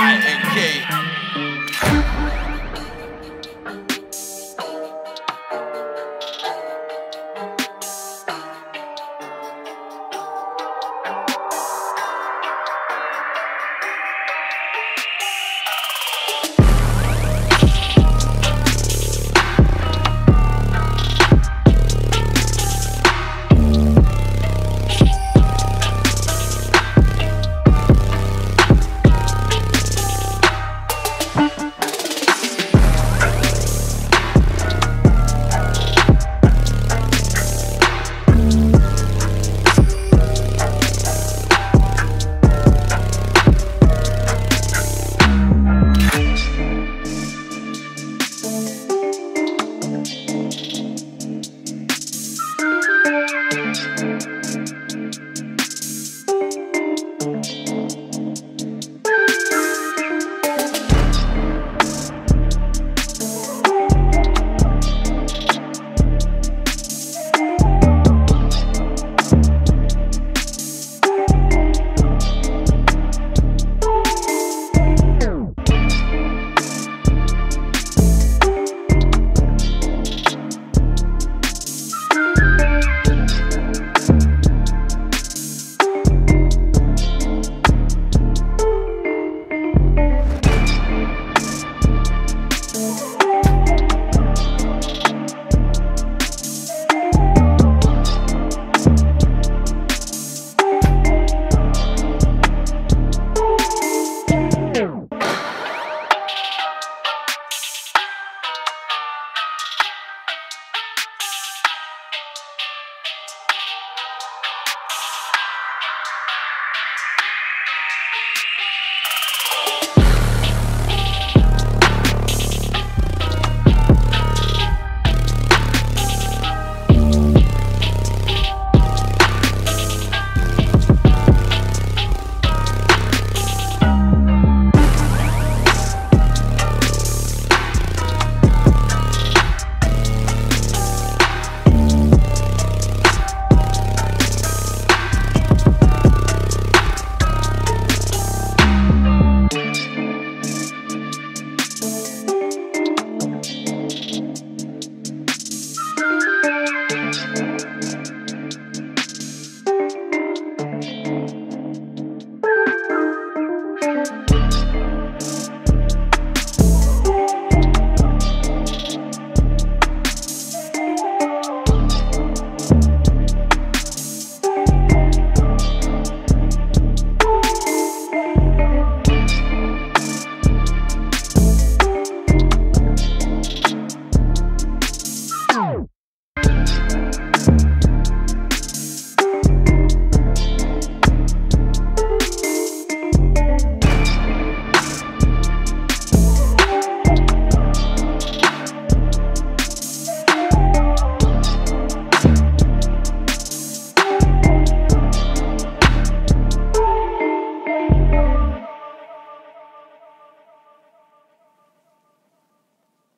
I-N-K.